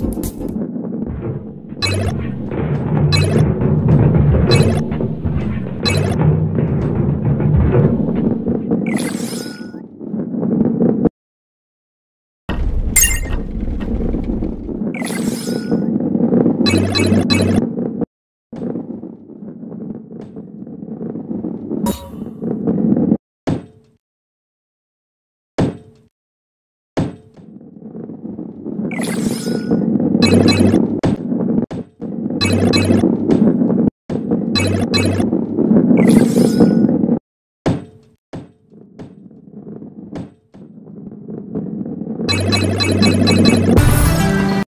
you you